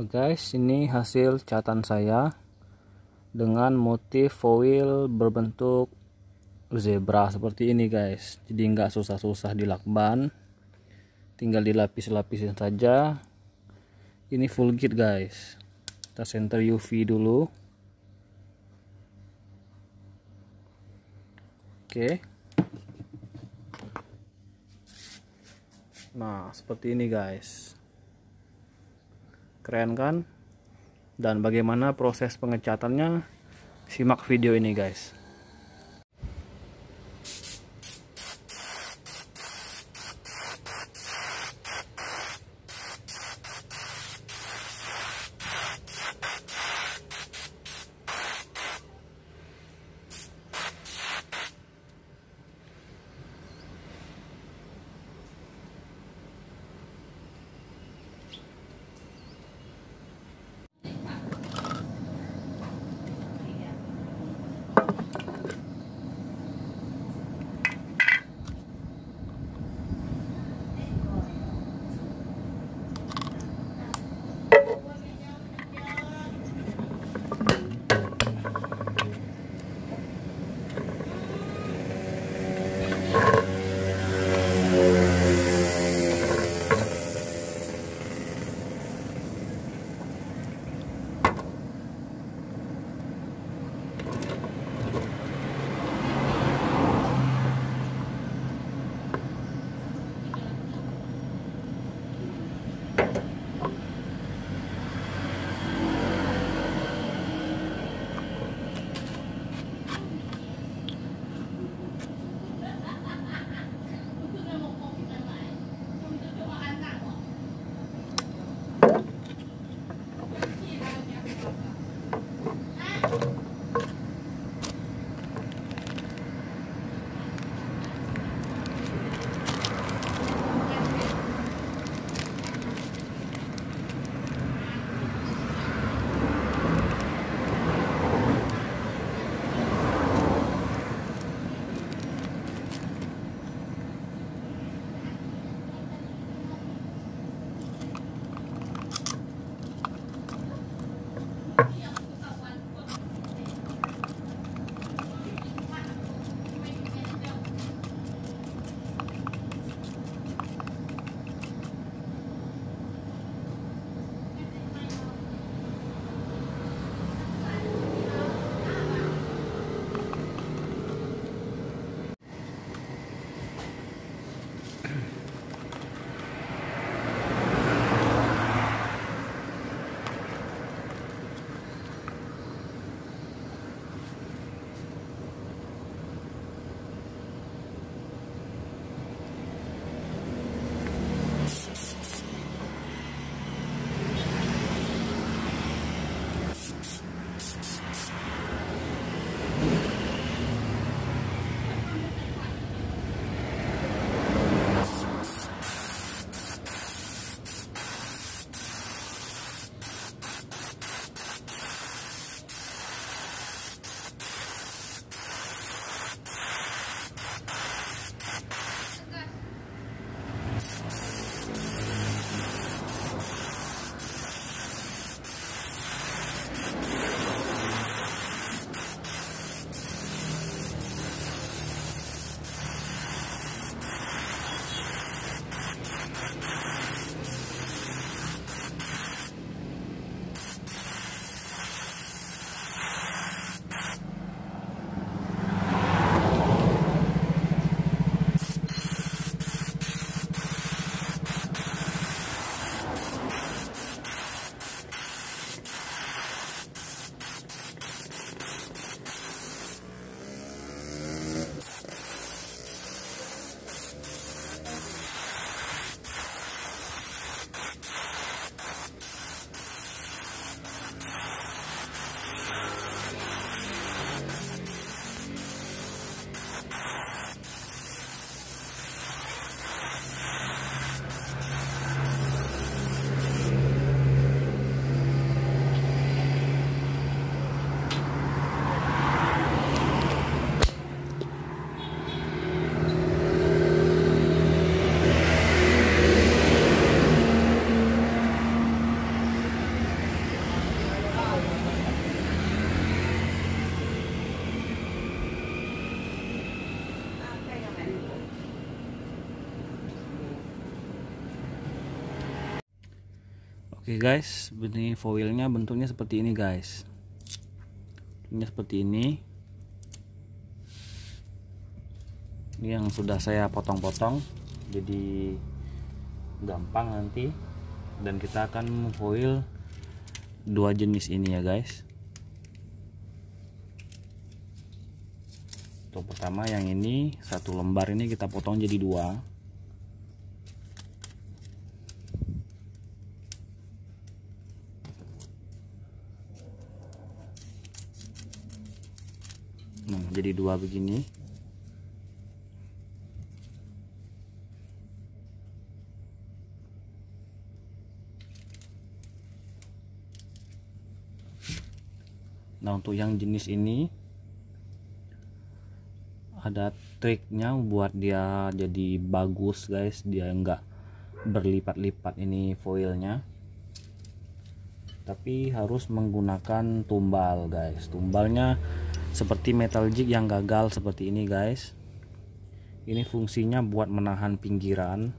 Oh guys, ini hasil catatan saya dengan motif foil berbentuk zebra seperti ini guys. Jadi nggak susah-susah dilakban, tinggal dilapis-lapisin saja. Ini full kit guys. Kita center UV dulu. Oke. Nah, seperti ini guys keren kan? Dan bagaimana proses pengecatannya? Simak video ini guys Oke guys, ini foilnya bentuknya seperti ini guys. Ini seperti ini. Ini yang sudah saya potong-potong, jadi gampang nanti. Dan kita akan foil dua jenis ini ya guys. Untuk pertama yang ini satu lembar ini kita potong jadi dua. Nah jadi dua begini. Nah untuk yang jenis ini ada triknya buat dia jadi bagus guys. Dia enggak berlipat-lipat ini foilnya. Tapi harus menggunakan tumbal guys. Tumbalnya seperti metal jig yang gagal seperti ini guys. Ini fungsinya buat menahan pinggiran.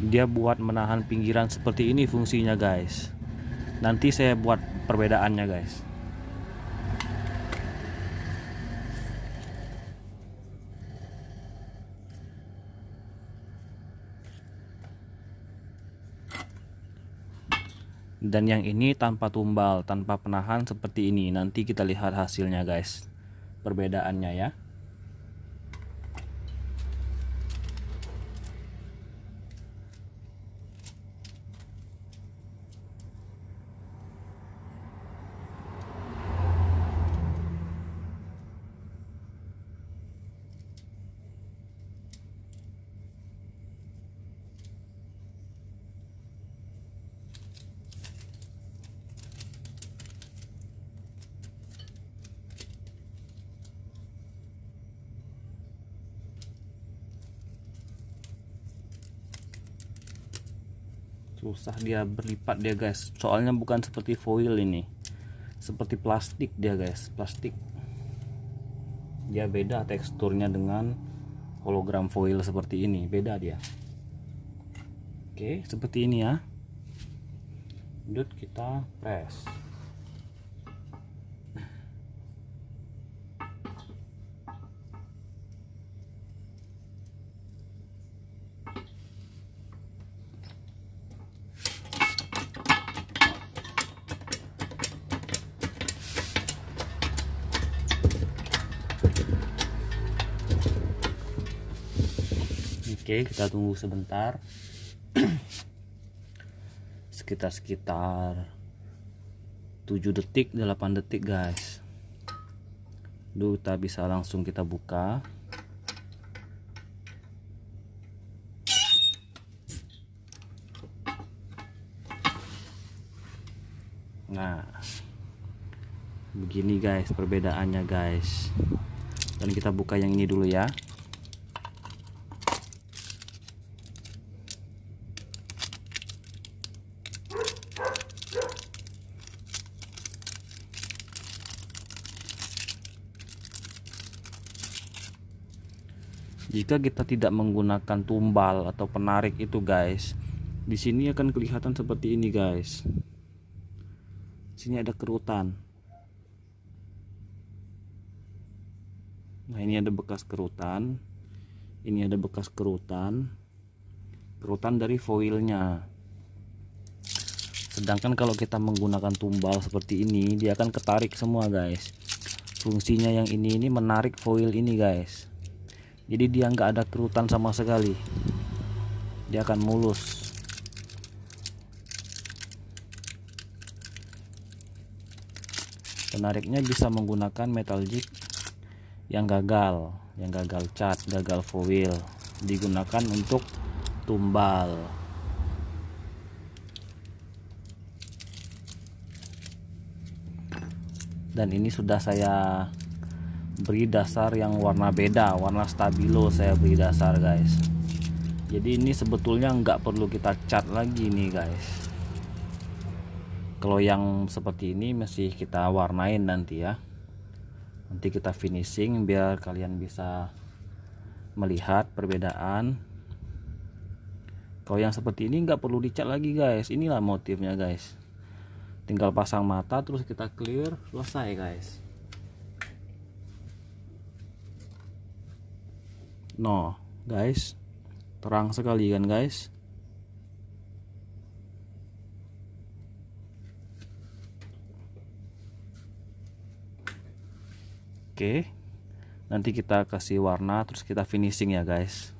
Dia buat menahan pinggiran seperti ini fungsinya guys. Nanti saya buat perbedaannya guys dan yang ini tanpa tumbal tanpa penahan seperti ini. Nanti kita lihat hasilnya guys. Perbedaannya ya susah dia berlipat dia guys. Soalnya bukan seperti foil ini. Seperti plastik dia guys. Plastik. Dia beda teksturnya dengan hologram foil seperti ini. Beda dia. Oke seperti ini ya. Lanjut kita press Oke, kita tunggu sebentar. Sekitar-sekitar 7 detik, 8 detik, guys. Dulu kita bisa langsung kita buka. Nah, begini guys perbedaannya guys. Dan kita buka yang ini dulu ya. Jika kita tidak menggunakan tumbal atau penarik itu guys di sini akan kelihatan seperti ini guys. Sini ada kerutan. Nah ini ada bekas kerutan. Ini ada bekas kerutan. Kerutan dari foilnya. Sedangkan kalau kita menggunakan tumbal seperti ini dia akan ketarik semua guys. Fungsinya yang ini ini menarik foil ini guys jadi dia nggak ada kerutan sama sekali. Dia akan mulus. Penariknya bisa menggunakan metal jig yang gagal yang gagal cat gagal foil. Digunakan untuk tumbal. Dan ini sudah saya beri dasar yang warna beda warna stabilo saya beri dasar guys. Jadi ini sebetulnya nggak perlu kita cat lagi nih guys. Kalau yang seperti ini masih kita warnain nanti ya. Nanti kita finishing biar kalian bisa melihat perbedaan. Kalau yang seperti ini nggak perlu dicat lagi guys. Inilah motifnya guys. Tinggal pasang mata terus kita clear selesai guys no guys terang sekali kan guys Oke. Nanti kita kasih warna terus kita finishing ya, guys.